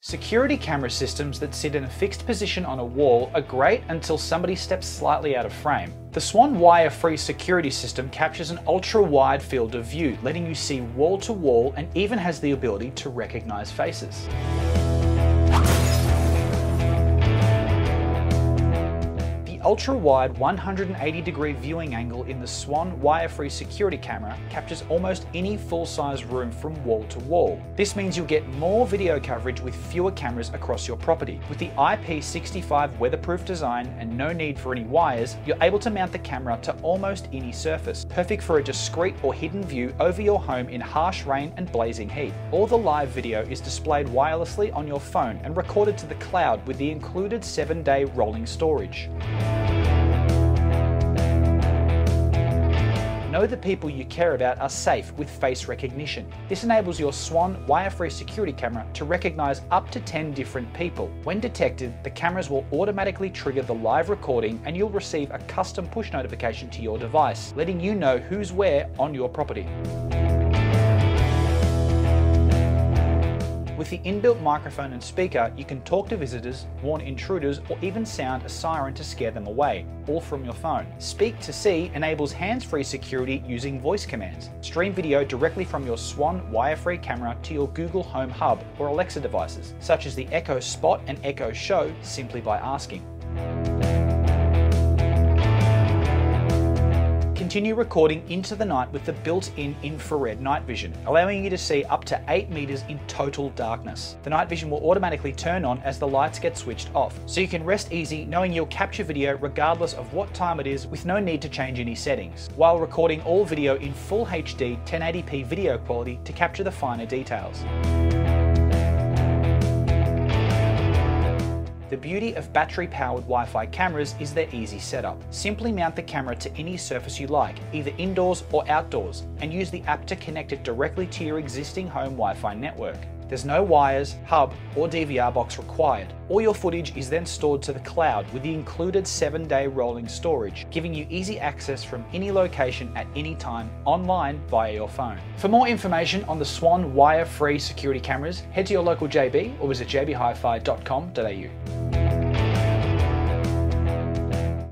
Security camera systems that sit in a fixed position on a wall are great until somebody steps slightly out of frame. The Swann wire-free security system captures an ultra-wide field of view, letting you see wall to wall and even has the ability to recognize faces. Ultra-wide 180 degree viewing angle in the Swann wire-free security camera captures almost any full-size room from wall to wall. This means you'll get more video coverage with fewer cameras across your property. With the IP65 weatherproof design and no need for any wires, you're able to mount the camera to almost any surface, perfect for a discreet or hidden view over your home in harsh rain and blazing heat. All the live video is displayed wirelessly on your phone and recorded to the cloud with the included 7-day rolling storage. Know the people you care about are safe with face recognition. This enables your Swann wire-free security camera to recognize up to 10 different people. When detected, the cameras will automatically trigger the live recording and you'll receive a custom push notification to your device, letting you know who's where on your property. With the inbuilt microphone and speaker, you can talk to visitors, warn intruders, or even sound a siren to scare them away, all from your phone. Speak to See enables hands-free security using voice commands. Stream video directly from your Swann wire-free camera to your Google Home Hub or Alexa devices, such as the Echo Spot and Echo Show, simply by asking. Continue recording into the night with the built-in infrared night vision, allowing you to see up to 8 meters in total darkness. The night vision will automatically turn on as the lights get switched off, so you can rest easy knowing you'll capture video regardless of what time it is with no need to change any settings, while recording all video in full HD 1080p video quality to capture the finer details. The beauty of battery-powered Wi-Fi cameras is their easy setup. Simply mount the camera to any surface you like, either indoors or outdoors, and use the app to connect it directly to your existing home Wi-Fi network. There's no wires, hub, or DVR box required. All your footage is then stored to the cloud with the included 7-day rolling storage, giving you easy access from any location at any time online via your phone. For more information on the Swann wire-free security cameras, head to your local JB or visit jbhifi.com.au.